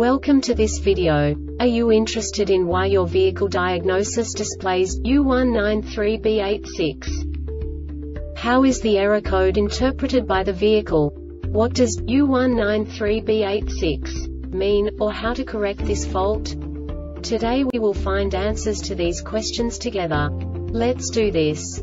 Welcome to this video. Are you interested in why your vehicle diagnosis displays U193B86? How is the error code interpreted by the vehicle? What does U193B86 mean, or how to correct this fault? Today we will find answers to these questions together. Let's do this.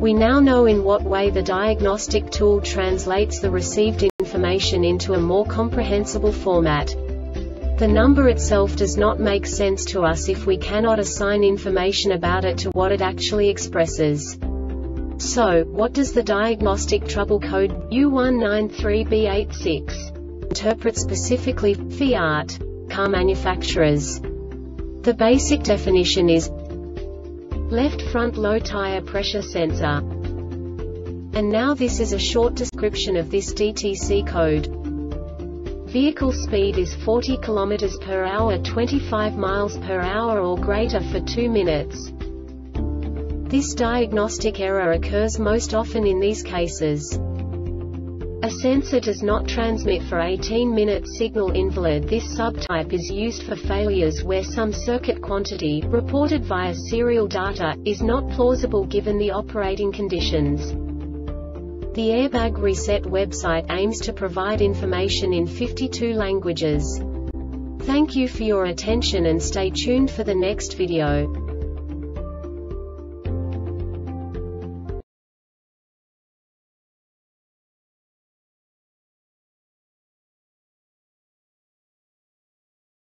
We now know in what way the diagnostic tool translates the received information into a more comprehensible format. The number itself does not make sense to us if we cannot assign information about it to what it actually expresses. So, what does the diagnostic trouble code U193B86 interpret specifically Fiat car manufacturers? The basic definition is Left front low tire pressure sensor. And now this is a short description of this DTC code. Vehicle speed is 40 km per hour 25 miles per hour or greater for 2 minutes. This diagnostic error occurs most often in these cases. A sensor does not transmit for 18-minute signal invalid This subtype is used for failures where some circuit quantity, reported via serial data, is not plausible given the operating conditions. The Airbag Reset website aims to provide information in 52 languages. Thank you for your attention and stay tuned for the next video.